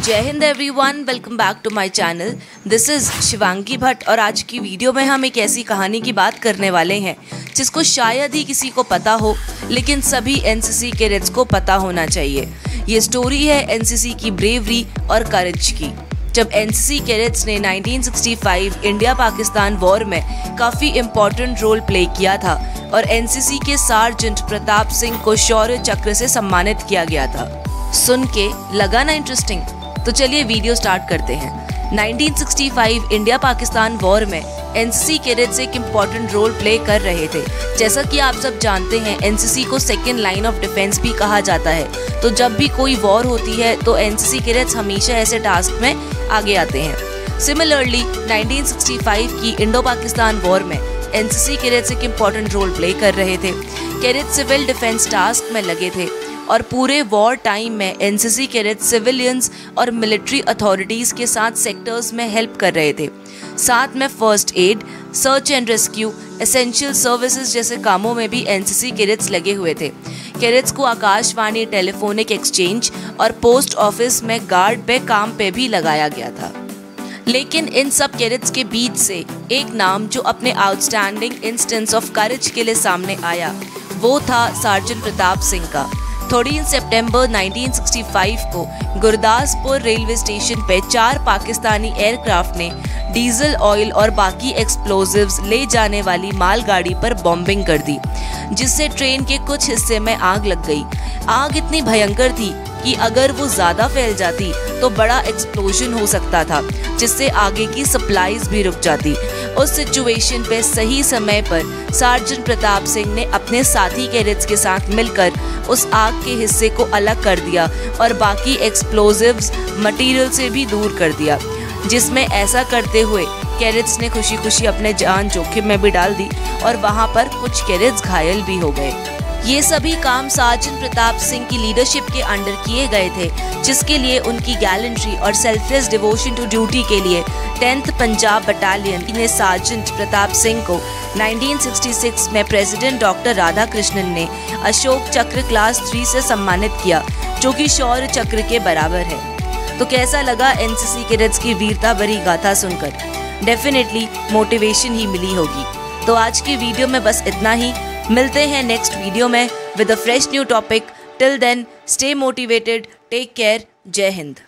जय Hind everyone welcome back to my channel this is Shivangi Bhatt और आज की वीडियो में हम एक ऐसी कहानी की बात करने वाले हैं, जिसको शायद ही किसी को पता हो, लेकिन सभी एनसीसी कैडेट्स को पता होना चाहिए। ये स्टोरी है एनसीसी की ब्रेवरी और करेज की। जब एनसीसी कैडेट्स ने 1965 इंडिया पाकिस्तान वॉर में काफ़ी इम्पोर्टेंट रोल प्ले किया था और एनसीसी के सार्जेंट प्रताप सिंह को शौर्य चक्र से सम्मानित किया गया था। सुन के लगा ना इंटरेस्टिंग तो चलिए वीडियो स्टार्ट करते हैं। 1965 इंडिया पाकिस्तान वॉर में एनसीसी कैडेट्स एक इंपॉर्टेंट रोल प्ले कर रहे थे। जैसा कि आप सब जानते हैं एनसीसी को सेकेंड लाइन ऑफ़ डिफेंस भी कहा जाता है। तो जब भी कोई वॉर होती है तो एनसीसी कैडेट्स हमेशा ऐसे टास्क में आगे आते हैं। सिमिलरली 1965 की इंडो पाकिस्तान वॉर में एनसीसी कैडेट्स एक इंपॉर्टेंट रोल प्ले कर रहे थे। कैडेट्स सिविल डिफेंस टास्क में लगे थे। और पूरे वॉर टाइम में एनसीसी कैडेट सिविलियंस और मिलिट्री अथॉरिटीज़ के साथ सेक्टर्स में हेल्प कर रहे थे। साथ में first aid search and rescue essential services जैसे कामों में भी एनसीसी कैडेट्स लगे हुए थे। कैडेट्स को आकाशवाणी टेलीफोनिक एक्सचेंज और पोस्ट ऑफ़िस में गार्ड पे काम पे भी लगाया गया था। लेकिन इन सब कैडेट्स के बीच से एक नाम जो अपने आउटस्टैंडिंग इंस्टेंस ऑफ़ करेज के लिए सामने आया, वो था सार्जन प्रताप सिंह का। थर्टीन सितंबर 1965 को गुरदासपुर रेलवे स्टेशन पे चार पाकिस्तानी एयरक्राफ्ट ने डीजल, ऑयल और बाकी एक्सप्लोजिव्स ले जाने वाली मालगाड़ी पर बॉम्बिंग कर दी, जिससे ट्रेन के कुछ हिस्से में आग लग गई। आग इतनी भयंकर थी कि अगर वो ज़्यादा फैल जाती तो बड़ा एक्सप्लोजन हो सकता था, जिससे आगे की सप्लाईज भी रुक जाती। उस सिचुएशन पे सही समय पर सार्जन प्रताप सिंह ने अपने साथी कैडेट्स के साथ मिलकर उस आग के हिस्से को अलग कर दिया और बाकी एक्सप्लोजिव्स मटेरियल से भी दूर कर दिया, जिसमें ऐसा करते हुए कैरेट्स ने खुशी खुशी अपने जान जोखिम में भी डाल दी और वहाँ पर कुछ कैरेट्स घायल भी हो गए। ये सभी काम सार्जन प्रताप सिंह की लीडरशिप के अंडर किए गए थे, जिसके लिए उनकी गैलेंट्री और सेल्फलेस डिवोशन टू ड्यूटी के लिए टेंथ पंजाब बटालियन ने सार्जेंट प्रताप सिंह को 1966 में प्रेसिडेंट डॉक्टर राधा कृष्णन ने अशोक चक्र क्लास थ्री से सम्मानित किया, जो कि शौर्य चक्र के बराबर है। तो कैसा लगा एनसीसी कैडेट्स की वीरता भरी गाथा सुनकर? डेफिनेटली मोटिवेशन ही मिली होगी। तो आज की वीडियो में बस इतना ही। मिलते हैं नेक्स्ट वीडियो में with a fresh new topic till then stay motivated take care जय हिंद